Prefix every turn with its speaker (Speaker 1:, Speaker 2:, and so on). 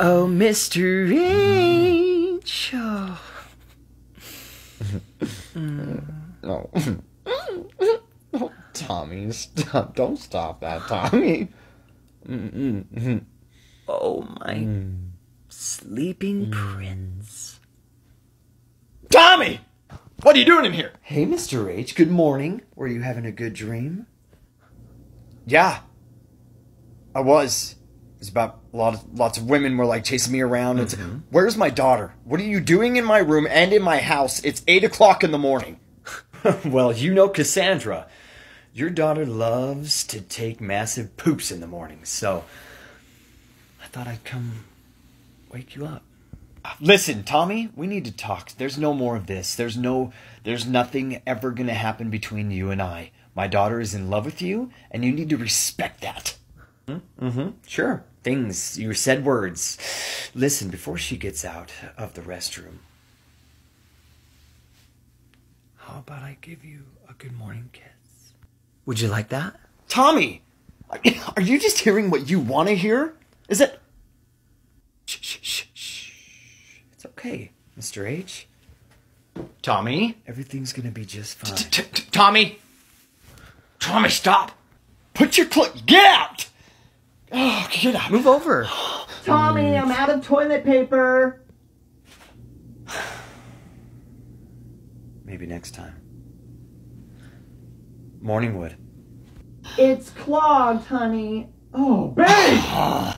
Speaker 1: Oh, Mr. H. Oh.
Speaker 2: No. oh, Tommy, stop. Don't stop that, Tommy.
Speaker 1: Oh, my mm. sleeping mm. prince.
Speaker 3: Tommy! What are you doing in here?
Speaker 1: Hey, Mr. H. Good morning. Were you having a good dream?
Speaker 3: Yeah. I was. It was about a lot of lots of women were like chasing me around. It's where's my daughter? What are you doing in my room and in my house? It's eight o'clock in the morning.
Speaker 1: well, you know Cassandra. Your daughter loves to take massive poops in the morning, so I thought I'd come wake you up.
Speaker 3: Listen, Tommy, we need to talk. There's no more of this. There's no there's nothing ever gonna happen between you and I. My daughter is in love with you, and you need to respect that. Mm-hmm.
Speaker 1: Sure. Things, you said words. Listen, before she gets out of the restroom, how about I give you a good morning kiss? Would you like that?
Speaker 3: Tommy! Are you just hearing what you wanna hear? Is it
Speaker 1: Shh, shh, shh, shh. It's okay, Mr. H.
Speaker 3: Tommy?
Speaker 1: Everything's gonna be just fine.
Speaker 3: T- t- Tommy! Tommy, stop! Put your cl- get out! Get out!
Speaker 1: Move over.
Speaker 4: Tommy, I'm out of toilet paper.
Speaker 1: Maybe next time. Morning wood.
Speaker 4: It's clogged, honey. Oh, babe!